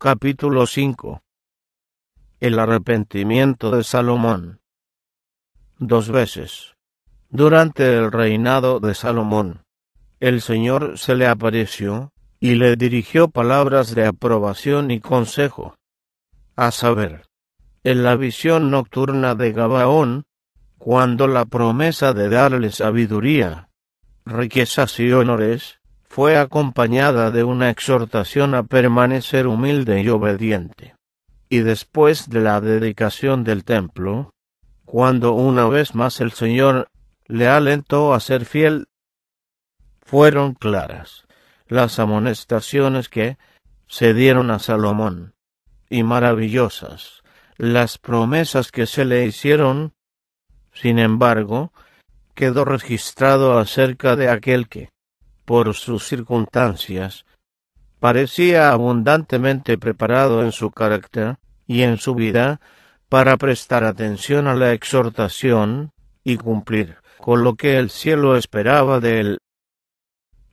Capítulo 5 El arrepentimiento de Salomón. Dos veces. Durante el reinado de Salomón, el Señor se le apareció y le dirigió palabras de aprobación y consejo. A saber, en la visión nocturna de Gabaón, cuando la promesa de darle sabiduría, riquezas y honores fue acompañada de una exhortación a permanecer humilde y obediente. Y después de la dedicación del templo, cuando una vez más el Señor le alentó a ser fiel, fueron claras las amonestaciones que se dieron a Salomón, y maravillosas las promesas que se le hicieron. Sin embargo, quedó registrado acerca de aquel que, por sus circunstancias, parecía abundantemente preparado en su carácter y en su vida para prestar atención a la exhortación y cumplir con lo que el cielo esperaba de él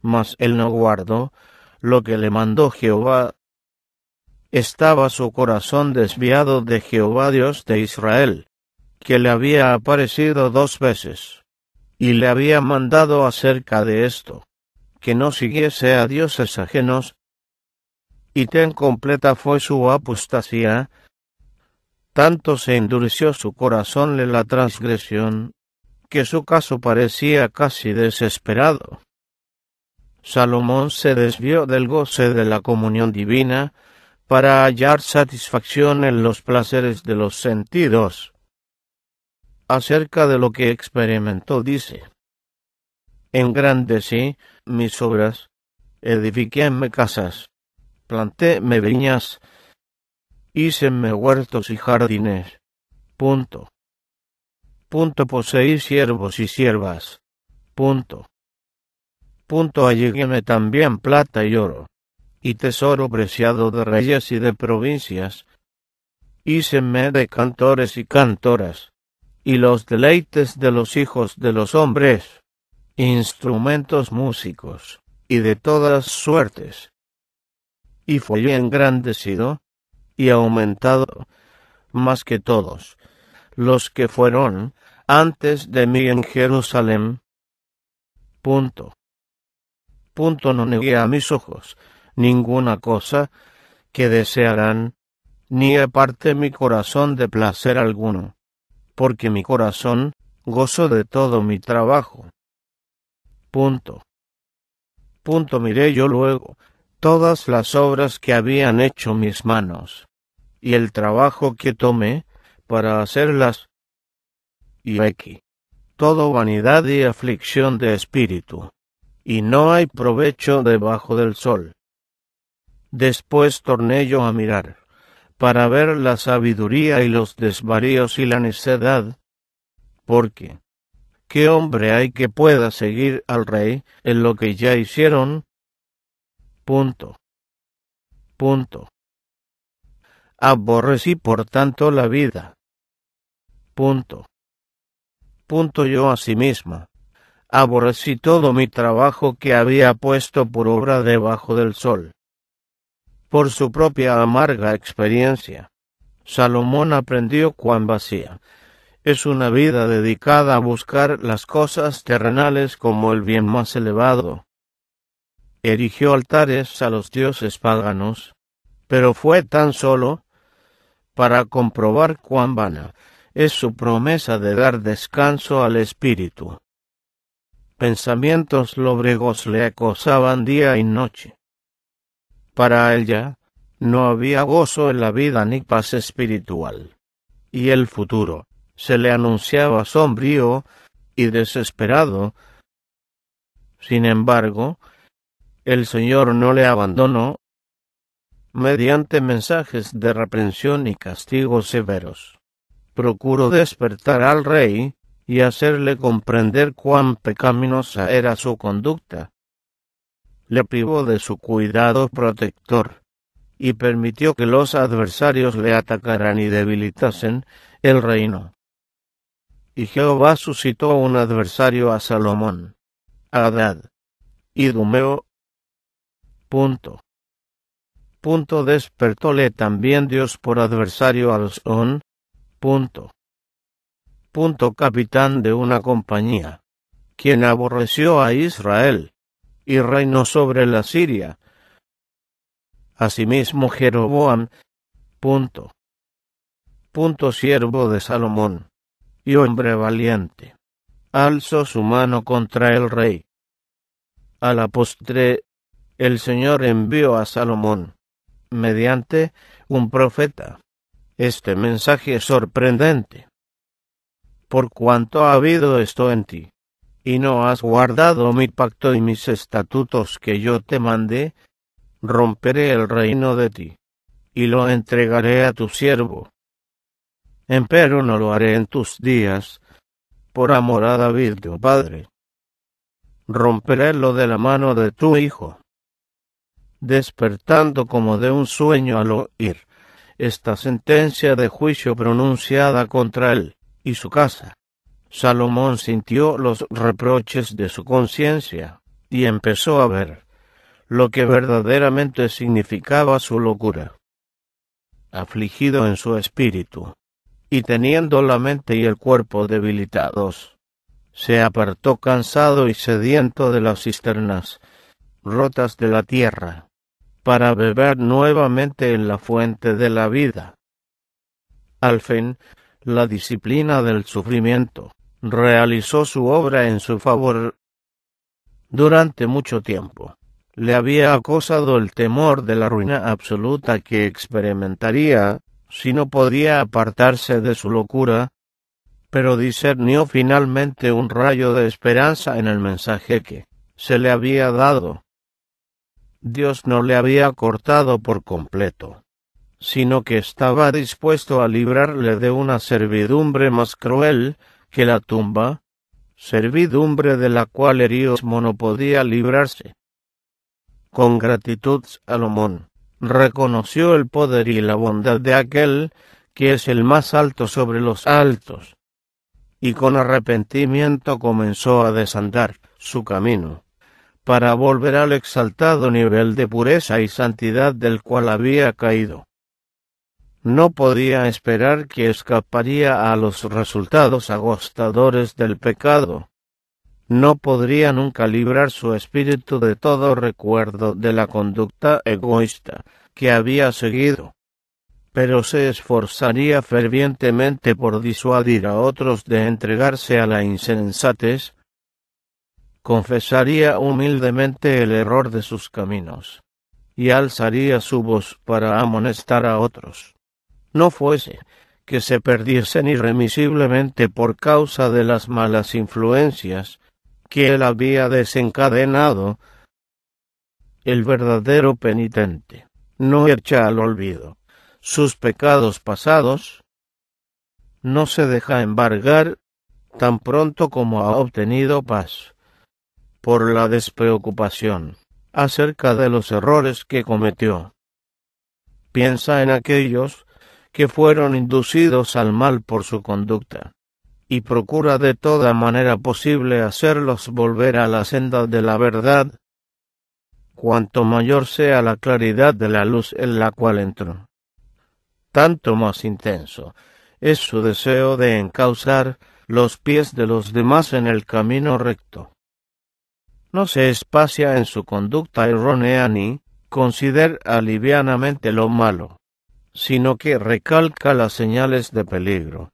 mas él no guardó lo que le mandó Jehová. Estaba su corazón desviado de Jehová Dios de Israel, que le había aparecido dos veces, y le había mandado acerca de esto, que no siguiese a dioses ajenos, y tan completa fue su apostasía, tanto se endureció su corazón de la transgresión, que su caso parecía casi desesperado. Salomón se desvió del goce de la comunión divina para hallar satisfacción en los placeres de los sentidos. Acerca de lo que experimentó dice, Engrandecí mis obras, edifiquéme casas, plantéme viñas, híceme huertos y jardines. Punto. Punto poseí siervos y siervas. Punto punto alleguéme también plata y oro, y tesoro preciado de reyes y de provincias, híceme de cantores y cantoras, y los deleites de los hijos de los hombres, instrumentos músicos, y de todas suertes. Y fui engrandecido, y aumentado, más que todos, los que fueron antes de mí en Jerusalén. Punto punto no negué a mis ojos ninguna cosa que desearán, ni aparte mi corazón de placer alguno, porque mi corazón gozo de todo mi trabajo. Punto. Punto miré yo luego todas las obras que habían hecho mis manos, y el trabajo que tomé para hacerlas, y aquí, todo vanidad y aflicción de espíritu y no hay provecho debajo del sol. Después torné yo a mirar, para ver la sabiduría y los desvaríos y la necedad, porque ¿qué hombre hay que pueda seguir al rey en lo que ya hicieron? Punto. Aborrecí por tanto la vida. Punto. Punto yo a sí misma aborrecí todo mi trabajo que había puesto por obra debajo del sol. Por su propia amarga experiencia, Salomón aprendió cuán vacía es una vida dedicada a buscar las cosas terrenales como el bien más elevado. Erigió altares a los dioses paganos, pero fue tan solo para comprobar cuán vana es su promesa de dar descanso al espíritu pensamientos lóbregos le acosaban día y noche. Para ella no había gozo en la vida ni paz espiritual, y el futuro se le anunciaba sombrío y desesperado. Sin embargo, el Señor no le abandonó mediante mensajes de reprensión y castigos severos. Procuró despertar al rey y hacerle comprender cuán pecaminosa era su conducta. Le privó de su cuidado protector y permitió que los adversarios le atacaran y debilitasen el reino. Y Jehová suscitó un adversario a Salomón, Adad, y Dumeo. Punto. Punto despertóle también Dios por adversario a los on. Punto. Punto capitán de una compañía, quien aborreció a Israel, y reinó sobre la Siria. Asimismo Jeroboam. Punto. Punto siervo de Salomón, y hombre valiente, alzó su mano contra el rey. A la postre, el Señor envió a Salomón, mediante un profeta, este mensaje sorprendente. Por cuanto ha habido esto en ti, y no has guardado mi pacto y mis estatutos que yo te mandé, romperé el reino de ti, y lo entregaré a tu siervo. Empero no lo haré en tus días, por amor a David tu padre. Romperé lo de la mano de tu hijo. Despertando como de un sueño al oír esta sentencia de juicio pronunciada contra él y su casa, Salomón sintió los reproches de su conciencia y empezó a ver lo que verdaderamente significaba su locura. Afligido en su espíritu, y teniendo la mente y el cuerpo debilitados, se apartó cansado y sediento de las cisternas rotas de la tierra, para beber nuevamente en la fuente de la vida. Al fin, la disciplina del sufrimiento realizó su obra en su favor durante mucho tiempo. Le había acosado el temor de la ruina absoluta que experimentaría si no podía apartarse de su locura, pero discernió finalmente un rayo de esperanza en el mensaje que se le había dado. Dios no le había cortado por completo, sino que estaba dispuesto a librarle de una servidumbre más cruel que la tumba, servidumbre de la cual Eriosmo no podía librarse. Con gratitud Salomón reconoció el poder y la bondad de aquel que es el más alto sobre los altos, y con arrepentimiento comenzó a desandar su camino, para volver al exaltado nivel de pureza y santidad del cual había caído. No podía esperar que escaparía a los resultados agostadores del pecado, no podría nunca librar su espíritu de todo recuerdo de la conducta egoísta que había seguido, pero se esforzaría fervientemente por disuadir a otros de entregarse a la insensatez, confesaría humildemente el error de sus caminos, y alzaría su voz para amonestar a otros. No fuese que se perdiesen irremisiblemente por causa de las malas influencias que él había desencadenado, el verdadero penitente no echa al olvido sus pecados pasados, no se deja embargar tan pronto como ha obtenido paz por la despreocupación acerca de los errores que cometió. Piensa en aquellos que fueron inducidos al mal por su conducta y procura de toda manera posible hacerlos volver a la senda de la verdad, cuanto mayor sea la claridad de la luz en la cual entró. Tanto más intenso es su deseo de encauzar los pies de los demás en el camino recto. No se espacia en su conducta errónea ni considera livianamente lo malo, sino que recalca las señales de peligro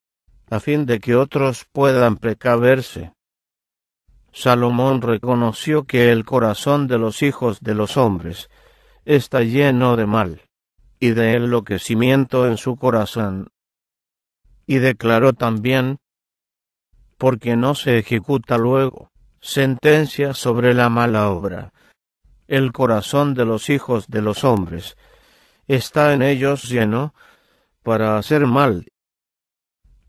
a fin de que otros puedan precaverse. Salomón reconoció que el corazón de los hijos de los hombres está lleno de mal, y de enloquecimiento en su corazón. Y declaró también, porque no se ejecuta luego sentencia sobre la mala obra. El corazón de los hijos de los hombres está en ellos lleno para hacer mal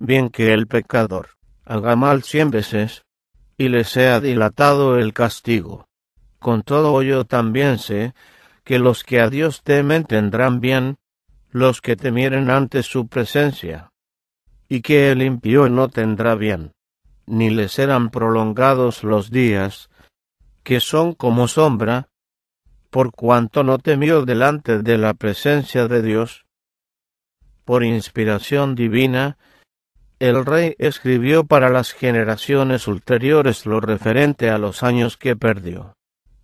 bien que el pecador haga mal cien veces, y le sea dilatado el castigo. Con todo yo también sé que los que a Dios temen tendrán bien, los que temieren ante su presencia, y que el impío no tendrá bien, ni le serán prolongados los días, que son como sombra, por cuanto no temió delante de la presencia de Dios. Por inspiración divina, el rey escribió para las generaciones ulteriores lo referente a los años que perdió,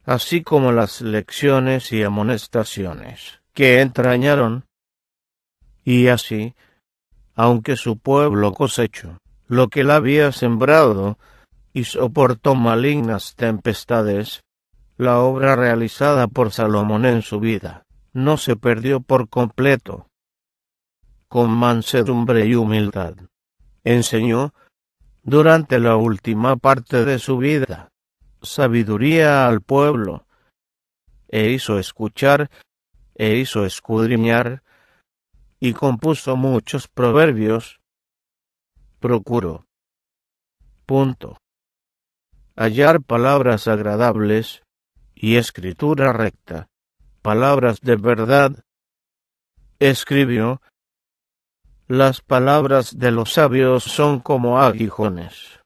así como las lecciones y amonestaciones que entrañaron. Y así, aunque su pueblo cosechó lo que él había sembrado y soportó malignas tempestades, la obra realizada por Salomón en su vida no se perdió por completo. Con mansedumbre y humildad enseñó, durante la última parte de su vida, sabiduría al pueblo, e hizo escuchar, e hizo escudriñar, y compuso muchos proverbios. Procuro. Punto. Hallar palabras agradables y escritura recta, palabras de verdad. Escribió, las palabras de los sabios son como aguijones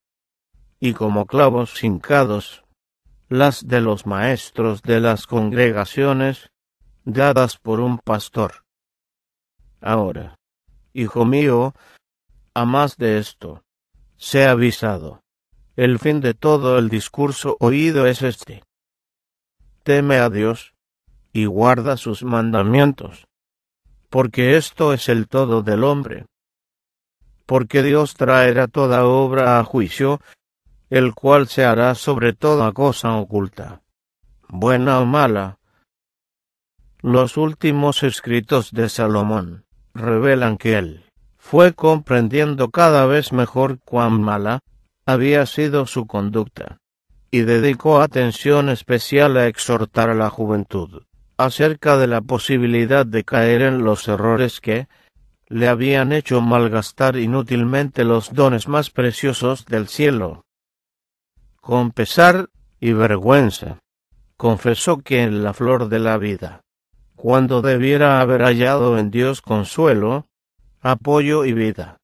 y como clavos hincados, las de los maestros de las congregaciones, dadas por un pastor. Ahora, hijo mío, a más de esto, sé avisado. El fin de todo el discurso oído es este. Teme a Dios y guarda sus mandamientos porque esto es el todo del hombre. Porque Dios traerá toda obra a juicio, el cual se hará sobre toda cosa oculta, buena o mala. Los últimos escritos de Salomón revelan que él fue comprendiendo cada vez mejor cuán mala había sido su conducta, y dedicó atención especial a exhortar a la juventud acerca de la posibilidad de caer en los errores que le habían hecho malgastar inútilmente los dones más preciosos del cielo. Con pesar y vergüenza, confesó que en la flor de la vida, cuando debiera haber hallado en Dios consuelo, apoyo y vida,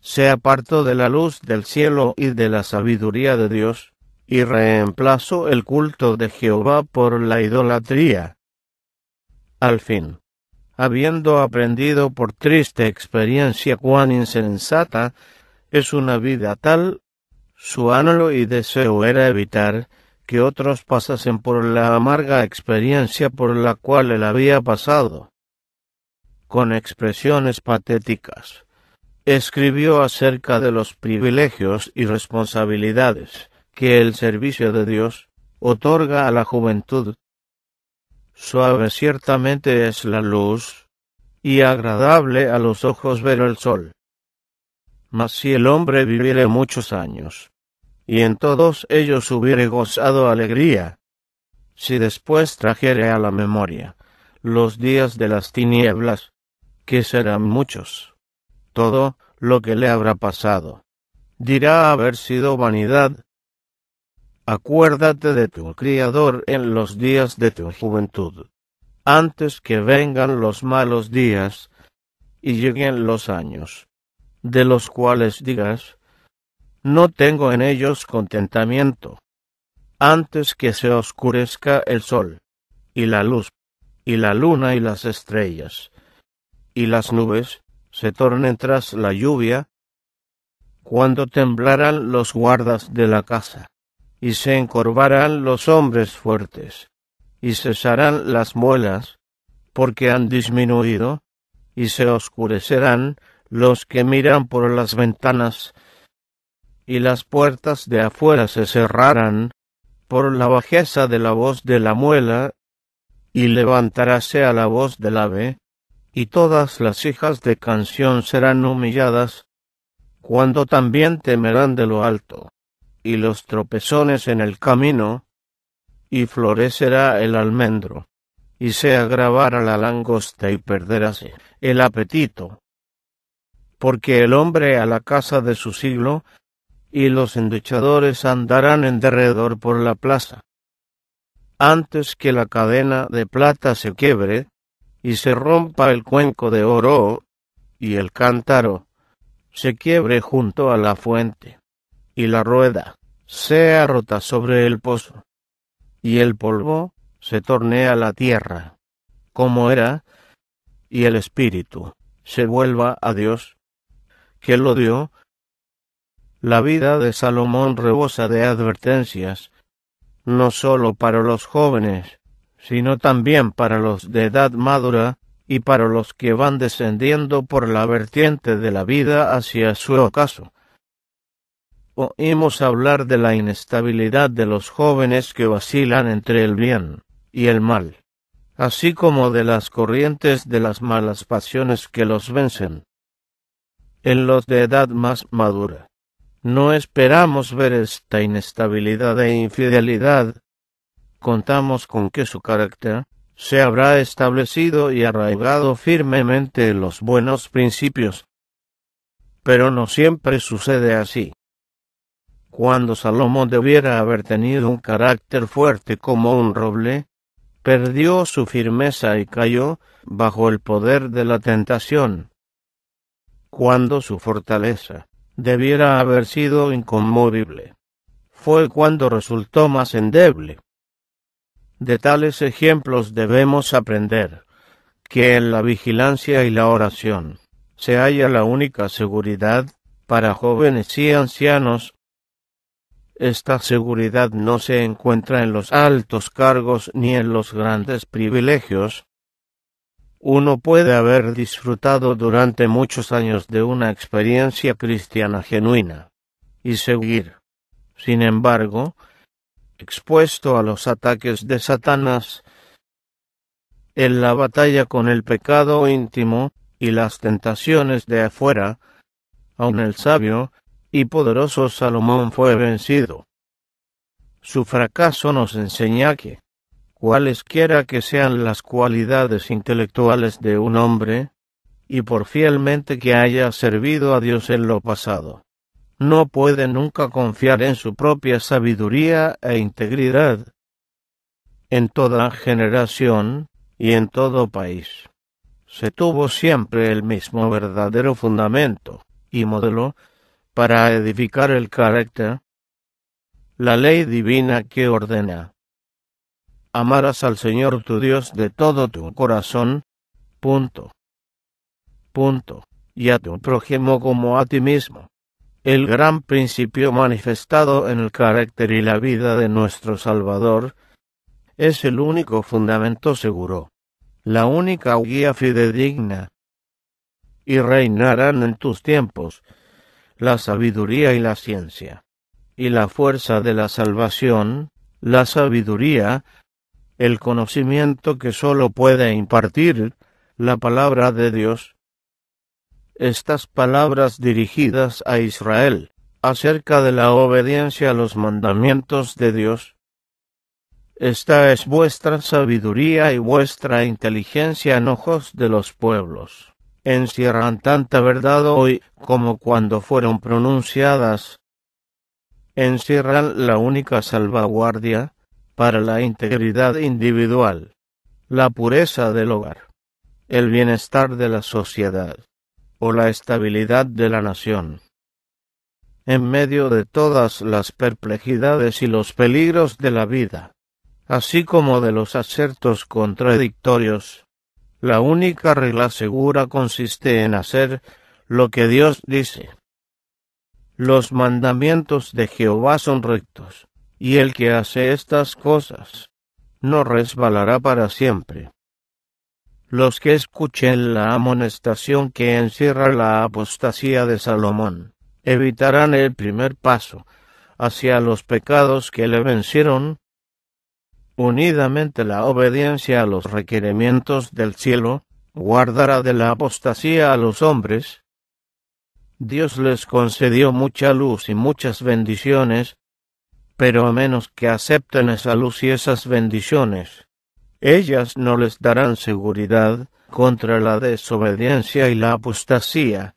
se apartó de la luz del cielo y de la sabiduría de Dios, y reemplazó el culto de Jehová por la idolatría, al fin, habiendo aprendido por triste experiencia cuán insensata es una vida tal, su anhelo y deseo era evitar que otros pasasen por la amarga experiencia por la cual él había pasado. Con expresiones patéticas, escribió acerca de los privilegios y responsabilidades que el servicio de Dios otorga a la juventud Suave ciertamente es la luz, y agradable a los ojos ver el sol. Mas si el hombre viviere muchos años, y en todos ellos hubiere gozado alegría, si después trajere a la memoria los días de las tinieblas, que serán muchos, todo lo que le habrá pasado, dirá haber sido vanidad Acuérdate de tu Criador en los días de tu juventud, antes que vengan los malos días y lleguen los años, de los cuales digas, no tengo en ellos contentamiento, antes que se oscurezca el sol, y la luz, y la luna y las estrellas, y las nubes se tornen tras la lluvia, cuando temblarán los guardas de la casa y se encorvarán los hombres fuertes, y cesarán las muelas, porque han disminuido, y se oscurecerán los que miran por las ventanas, y las puertas de afuera se cerrarán por la bajeza de la voz de la muela, y levantaráse a la voz del ave, y todas las hijas de canción serán humilladas, cuando también temerán de lo alto y los tropezones en el camino, y florecerá el almendro, y se agravará la langosta y perderáse el apetito. Porque el hombre a la casa de su siglo, y los endechadores andarán en derredor por la plaza. Antes que la cadena de plata se quiebre, y se rompa el cuenco de oro, y el cántaro se quiebre junto a la fuente y la rueda sea rota sobre el pozo, y el polvo se torne a la tierra, como era, y el espíritu se vuelva a Dios, que lo dio. La vida de Salomón rebosa de advertencias, no sólo para los jóvenes, sino también para los de edad madura, y para los que van descendiendo por la vertiente de la vida hacia su ocaso. Oímos hablar de la inestabilidad de los jóvenes que vacilan entre el bien y el mal, así como de las corrientes de las malas pasiones que los vencen. En los de edad más madura, no esperamos ver esta inestabilidad e infidelidad. Contamos con que su carácter se habrá establecido y arraigado firmemente en los buenos principios. Pero no siempre sucede así. Cuando Salomón debiera haber tenido un carácter fuerte como un roble, perdió su firmeza y cayó bajo el poder de la tentación. Cuando su fortaleza debiera haber sido inconmovible, fue cuando resultó más endeble. De tales ejemplos debemos aprender que en la vigilancia y la oración se halla la única seguridad para jóvenes y ancianos. Esta seguridad no se encuentra en los altos cargos ni en los grandes privilegios. Uno puede haber disfrutado durante muchos años de una experiencia cristiana genuina y seguir, sin embargo, expuesto a los ataques de Satanás en la batalla con el pecado íntimo y las tentaciones de afuera, aun el sabio y poderoso Salomón fue vencido. Su fracaso nos enseña que, cualesquiera que sean las cualidades intelectuales de un hombre, y por fielmente que haya servido a Dios en lo pasado, no puede nunca confiar en su propia sabiduría e integridad en toda generación y en todo país. Se tuvo siempre el mismo verdadero fundamento y modelo para edificar el carácter, la ley divina que ordena. Amarás al Señor tu Dios de todo tu corazón, punto. Punto. Y a tu prójimo como a ti mismo el gran principio manifestado en el carácter y la vida de nuestro Salvador, es el único fundamento seguro, la única guía fidedigna. Y reinarán en tus tiempos la sabiduría y la ciencia, y la fuerza de la salvación, la sabiduría, el conocimiento que sólo puede impartir la palabra de Dios, estas palabras dirigidas a Israel acerca de la obediencia a los mandamientos de Dios. Esta es vuestra sabiduría y vuestra inteligencia en ojos de los pueblos. Encierran tanta verdad hoy como cuando fueron pronunciadas. Encierran la única salvaguardia para la integridad individual, la pureza del hogar, el bienestar de la sociedad o la estabilidad de la nación. En medio de todas las perplejidades y los peligros de la vida, así como de los acertos contradictorios, la única regla segura consiste en hacer lo que Dios dice. Los mandamientos de Jehová son rectos, y el que hace estas cosas no resbalará para siempre. Los que escuchen la amonestación que encierra la apostasía de Salomón evitarán el primer paso hacia los pecados que le vencieron, unidamente la obediencia a los requerimientos del cielo, guardará de la apostasía a los hombres. Dios les concedió mucha luz y muchas bendiciones, pero a menos que acepten esa luz y esas bendiciones, ellas no les darán seguridad contra la desobediencia y la apostasía.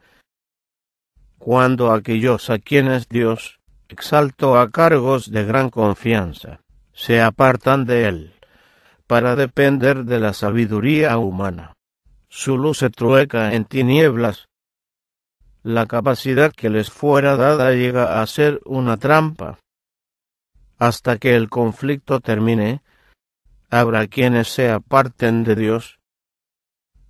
Cuando aquellos a quienes Dios exaltó a cargos de gran confianza se apartan de él para depender de la sabiduría humana. Su luz se trueca en tinieblas. La capacidad que les fuera dada llega a ser una trampa. Hasta que el conflicto termine, habrá quienes se aparten de Dios.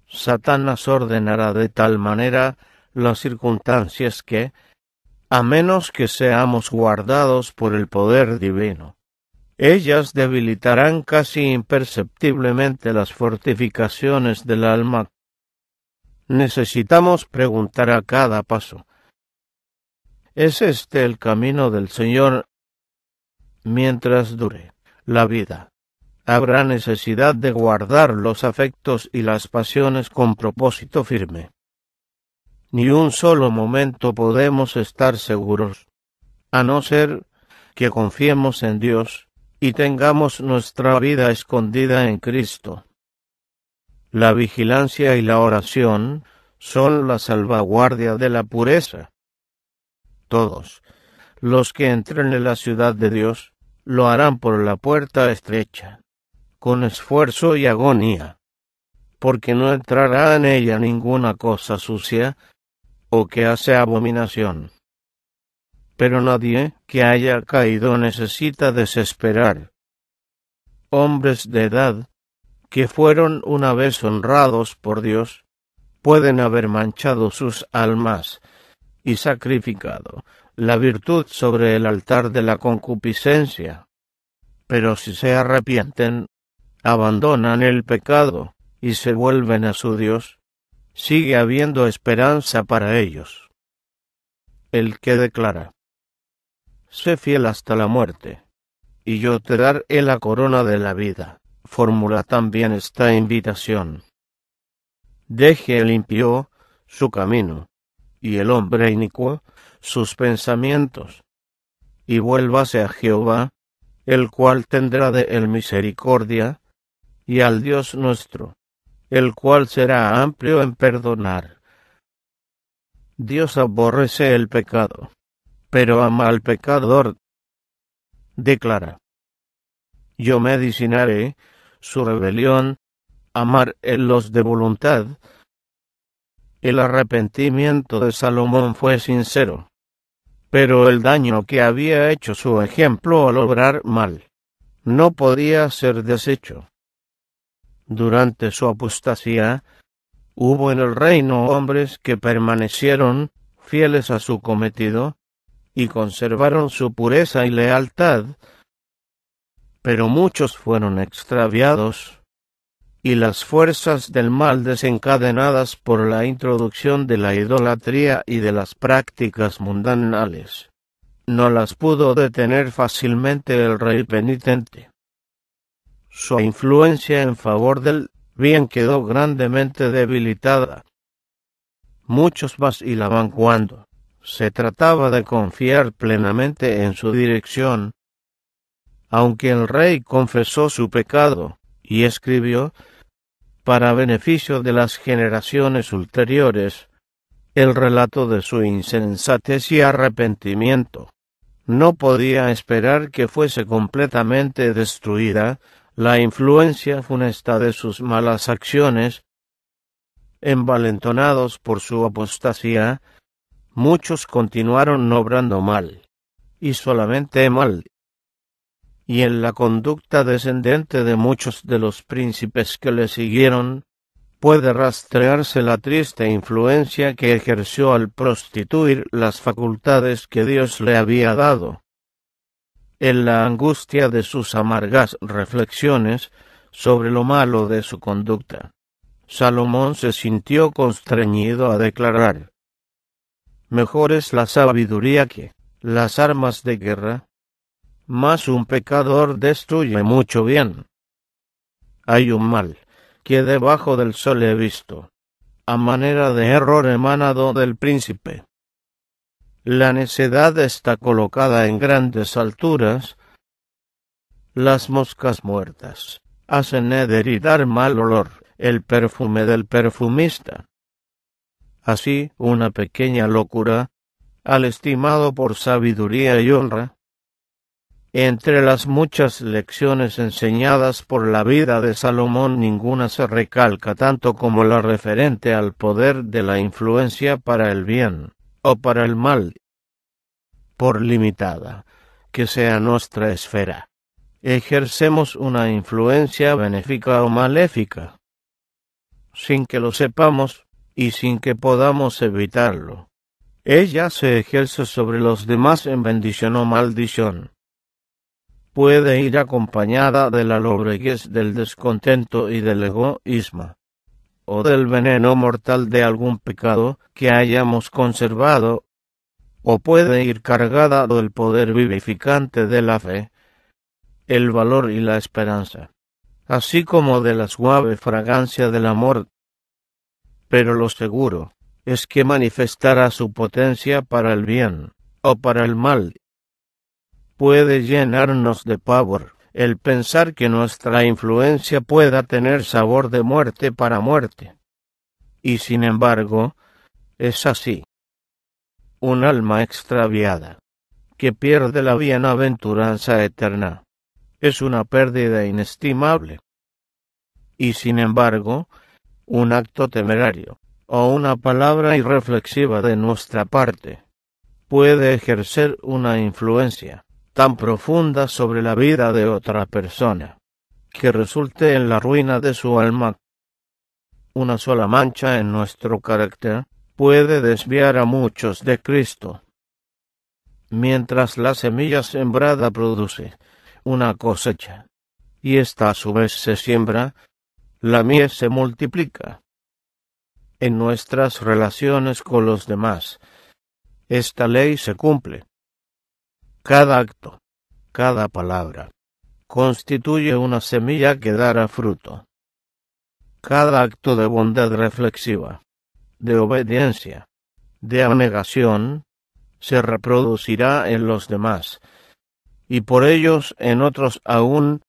Satanás ordenará de tal manera las circunstancias que, a menos que seamos guardados por el poder divino, ellas debilitarán casi imperceptiblemente las fortificaciones del alma. Necesitamos preguntar a cada paso, ¿es este el camino del Señor mientras dure la vida? Habrá necesidad de guardar los afectos y las pasiones con propósito firme ni un solo momento podemos estar seguros, a no ser que confiemos en Dios y tengamos nuestra vida escondida en Cristo. La vigilancia y la oración son la salvaguardia de la pureza. Todos los que entren en la ciudad de Dios lo harán por la puerta estrecha, con esfuerzo y agonía, porque no entrará en ella ninguna cosa sucia, o que hace abominación. Pero nadie que haya caído necesita desesperar. Hombres de edad, que fueron una vez honrados por Dios, pueden haber manchado sus almas y sacrificado la virtud sobre el altar de la concupiscencia. Pero si se arrepienten, abandonan el pecado y se vuelven a su Dios, sigue habiendo esperanza para ellos. El que declara, sé fiel hasta la muerte, y yo te daré la corona de la vida, formula también esta invitación. Deje el impío su camino, y el hombre inicuo sus pensamientos, y vuélvase a Jehová, el cual tendrá de él misericordia, y al Dios nuestro, el cual será amplio en perdonar. Dios aborrece el pecado, pero ama al pecador. Declara. Yo medicinaré su rebelión, amar en los de voluntad. El arrepentimiento de Salomón fue sincero, pero el daño que había hecho su ejemplo al obrar mal no podía ser deshecho. Durante su apostasía, hubo en el reino hombres que permanecieron fieles a su cometido y conservaron su pureza y lealtad, pero muchos fueron extraviados, y las fuerzas del mal desencadenadas por la introducción de la idolatría y de las prácticas mundanales, no las pudo detener fácilmente el rey penitente su influencia en favor del bien quedó grandemente debilitada. Muchos vacilaban cuando se trataba de confiar plenamente en su dirección. Aunque el rey confesó su pecado y escribió, para beneficio de las generaciones ulteriores, el relato de su insensatez y arrepentimiento. No podía esperar que fuese completamente destruida la influencia funesta de sus malas acciones, envalentonados por su apostasía, muchos continuaron obrando mal, y solamente mal, y en la conducta descendente de muchos de los príncipes que le siguieron, puede rastrearse la triste influencia que ejerció al prostituir las facultades que Dios le había dado en la angustia de sus amargas reflexiones sobre lo malo de su conducta. Salomón se sintió constreñido a declarar Mejor es la sabiduría que las armas de guerra, más un pecador destruye mucho bien. Hay un mal que debajo del sol he visto, a manera de error emanado del príncipe, la necedad está colocada en grandes alturas. Las moscas muertas hacen heredar mal olor el perfume del perfumista. Así, una pequeña locura, al estimado por sabiduría y honra, entre las muchas lecciones enseñadas por la vida de Salomón ninguna se recalca tanto como la referente al poder de la influencia para el bien o para el mal, por limitada que sea nuestra esfera. ejercemos una influencia benéfica o maléfica, sin que lo sepamos y sin que podamos evitarlo. Ella se ejerce sobre los demás en bendición o maldición. Puede ir acompañada de la lobreguez del descontento y del egoísmo, o del veneno mortal de algún pecado que hayamos conservado, o puede ir cargada del poder vivificante de la fe, el valor y la esperanza, así como de la suave fragancia del amor. Pero lo seguro es que manifestará su potencia para el bien o para el mal. Puede llenarnos de pavor el pensar que nuestra influencia pueda tener sabor de muerte para muerte. Y sin embargo, es así. Un alma extraviada, que pierde la bienaventuranza eterna, es una pérdida inestimable. Y sin embargo, un acto temerario, o una palabra irreflexiva de nuestra parte, puede ejercer una influencia tan profunda sobre la vida de otra persona, que resulte en la ruina de su alma. Una sola mancha en nuestro carácter puede desviar a muchos de Cristo. Mientras la semilla sembrada produce una cosecha, y ésta a su vez se siembra, la mies se multiplica. En nuestras relaciones con los demás, esta ley se cumple. Cada acto, cada palabra, constituye una semilla que dará fruto. Cada acto de bondad reflexiva, de obediencia, de abnegación, se reproducirá en los demás, y por ellos en otros aún.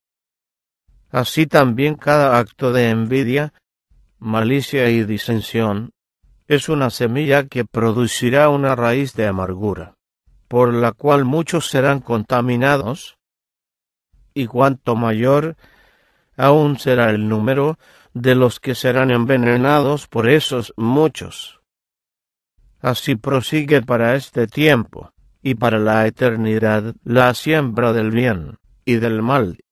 Así también cada acto de envidia, malicia y disensión es una semilla que producirá una raíz de amargura por la cual muchos serán contaminados, y cuanto mayor aún será el número de los que serán envenenados por esos muchos. Así prosigue para este tiempo y para la eternidad la siembra del bien y del mal.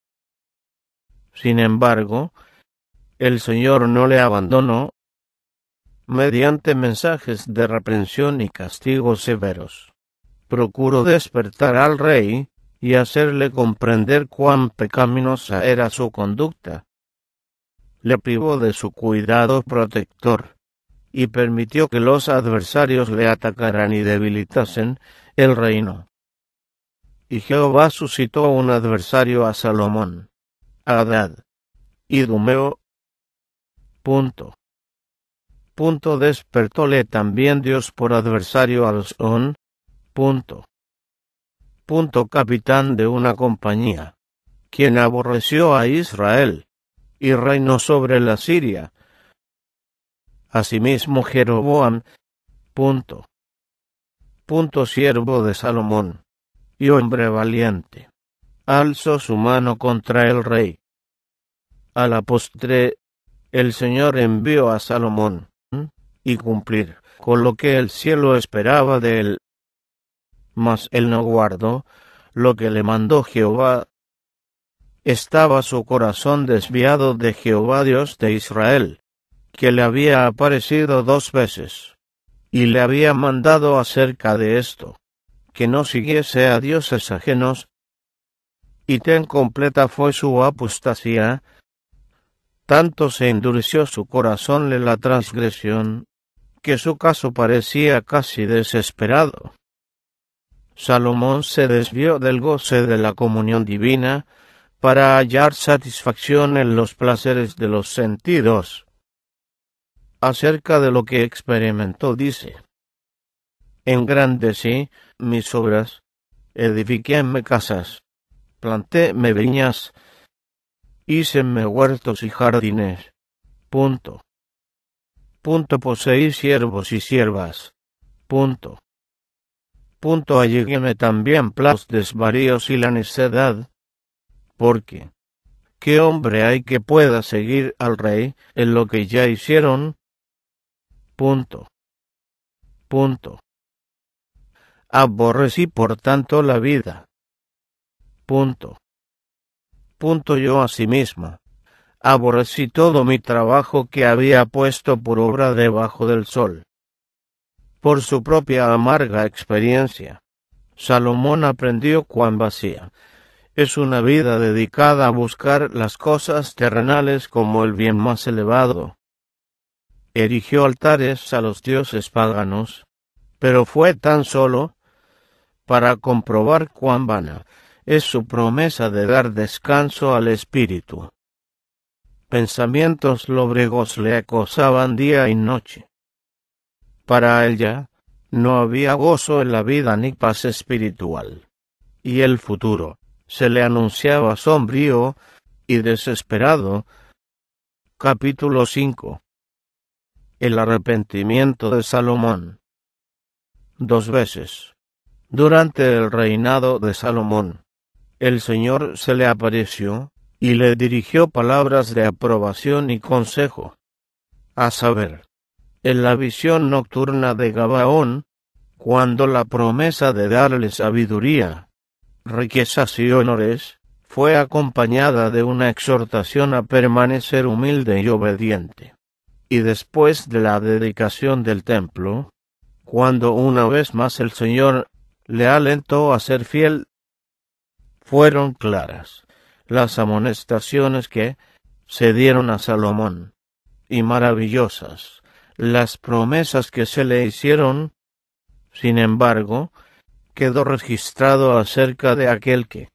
Sin embargo, el Señor no le abandonó mediante mensajes de reprensión y castigos severos procuró despertar al rey y hacerle comprender cuán pecaminosa era su conducta. Le privó de su cuidado protector y permitió que los adversarios le atacaran y debilitasen el reino. Y Jehová suscitó un adversario a Salomón, Adad, y. Punto. Despertóle también Dios por adversario a los On, Punto. Capitán de una compañía, quien aborreció a Israel y reinó sobre la Siria. Asimismo Jeroboam. Punto siervo de Salomón, y hombre valiente, alzó su mano contra el rey. A la postre, el Señor envió a Salomón, y cumplir con lo que el cielo esperaba de él, mas él no guardó lo que le mandó Jehová. Estaba su corazón desviado de Jehová Dios de Israel, que le había aparecido dos veces, y le había mandado acerca de esto, que no siguiese a dioses ajenos, y tan completa fue su apostasía, tanto se endureció su corazón de la transgresión, que su caso parecía casi desesperado. Salomón se desvió del goce de la comunión divina para hallar satisfacción en los placeres de los sentidos. Acerca de lo que experimentó dice, Engrandecí mis obras, edifiquéme casas, plantéme viñas, híceme huertos y jardines. Punto. Punto poseí siervos y siervas. Punto punto alleguéme también los desvaríos y la necedad. Porque, ¿qué hombre hay que pueda seguir al rey en lo que ya hicieron? Punto. Punto. Aborrecí por tanto la vida. Punto. Punto yo a sí misma. Aborrecí todo mi trabajo que había puesto por obra debajo del sol. Por su propia amarga experiencia, Salomón aprendió cuán vacía es una vida dedicada a buscar las cosas terrenales como el bien más elevado. Erigió altares a los dioses paganos, pero fue tan solo para comprobar cuán vana es su promesa de dar descanso al espíritu. Pensamientos lóbregos le acosaban día y noche. Para ella no había gozo en la vida ni paz espiritual. Y el futuro se le anunciaba sombrío y desesperado. Capítulo 5 El arrepentimiento de Salomón. Dos veces. Durante el reinado de Salomón, el Señor se le apareció y le dirigió palabras de aprobación y consejo. A saber, en la visión nocturna de Gabaón, cuando la promesa de darle sabiduría, riquezas y honores, fue acompañada de una exhortación a permanecer humilde y obediente. Y después de la dedicación del templo, cuando una vez más el Señor le alentó a ser fiel fueron claras las amonestaciones que se dieron a Salomón, y maravillosas las promesas que se le hicieron. Sin embargo, quedó registrado acerca de aquel que,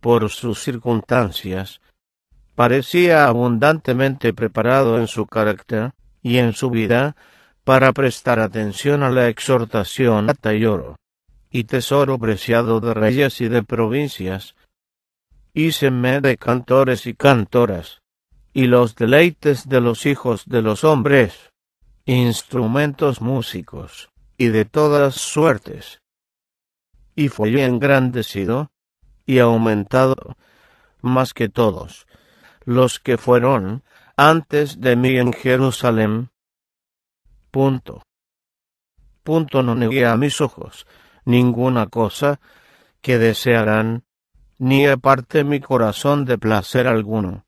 por sus circunstancias, parecía abundantemente preparado en su carácter y en su vida para prestar atención a la exhortación y oro, y tesoro preciado de reyes y de provincias, híceme de cantores y cantoras, y los deleites de los hijos de los hombres, instrumentos músicos, y de todas suertes. Y fue engrandecido y aumentado más que todos los que fueron antes de mí en Jerusalem. Punto. Punto no negué a mis ojos ninguna cosa que desearán ni aparte mi corazón de placer alguno,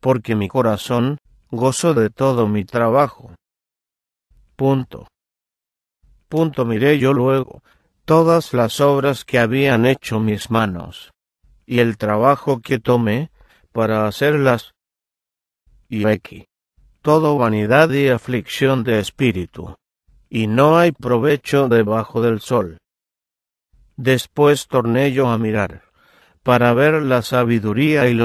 porque mi corazón gozo de todo mi trabajo. Punto. Punto miré yo luego todas las obras que habían hecho mis manos, y el trabajo que tomé para hacerlas. Y aquí, todo vanidad y aflicción de espíritu, y no hay provecho debajo del sol. Después torné yo a mirar, para ver la sabiduría y los